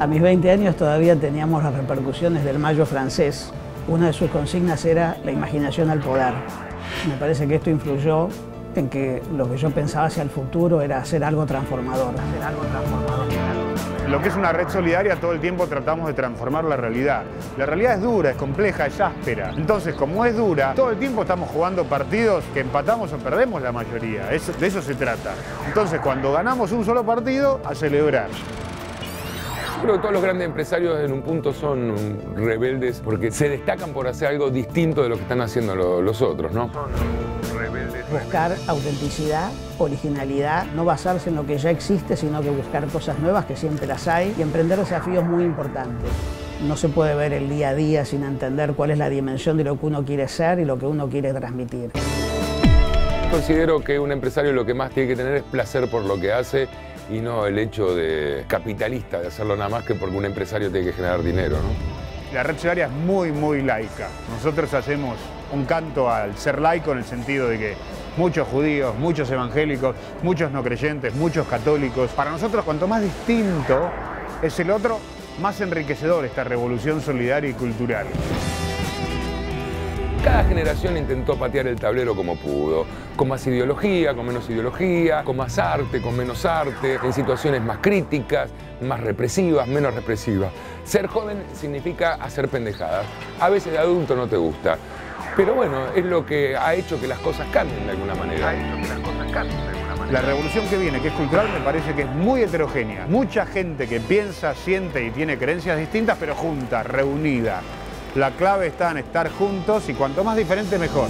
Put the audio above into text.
A mis 20 años todavía teníamos las repercusiones del Mayo francés. Una de sus consignas era la imaginación al poder. Me parece que esto influyó en que lo que yo pensaba hacia el futuro era hacer algo transformador. Hacer algo transformador. Lo que es una red solidaria, todo el tiempo tratamos de transformar la realidad. La realidad es dura, es compleja, es áspera. Entonces, como es dura, todo el tiempo estamos jugando partidos que empatamos o perdemos la mayoría. de eso se trata. Entonces, cuando ganamos un solo partido, a celebrar. Creo que todos los grandes empresarios en un punto son rebeldes porque se destacan por hacer algo distinto de lo que están haciendo los otros, ¿no? Buscar autenticidad, originalidad, no basarse en lo que ya existe, sino que buscar cosas nuevas que siempre las hay y emprender desafíos muy importantes. No se puede ver el día a día sin entender cuál es la dimensión de lo que uno quiere ser y lo que uno quiere transmitir. Considero que un empresario lo que más tiene que tener es placer por lo que hace y no el hecho de capitalista de hacerlo nada más que porque un empresario tiene que generar dinero. ¿no? La red solidaria es muy, muy laica. Nosotros hacemos un canto al ser laico en el sentido de que muchos judíos, muchos evangélicos, muchos no creyentes, muchos católicos. Para nosotros, cuanto más distinto es el otro, más enriquecedor esta revolución solidaria y cultural. Cada generación intentó patear el tablero como pudo, con más ideología, con menos ideología, con más arte, con menos arte, en situaciones más críticas, más represivas, menos represivas. Ser joven significa hacer pendejadas. A veces de adulto no te gusta. Pero bueno, es lo que ha hecho que las cosas cambien de alguna manera. La revolución que viene, que es cultural, me parece que es muy heterogénea. Mucha gente que piensa, siente y tiene creencias distintas, pero junta, reunida. La clave está en estar juntos y cuanto más diferente mejor.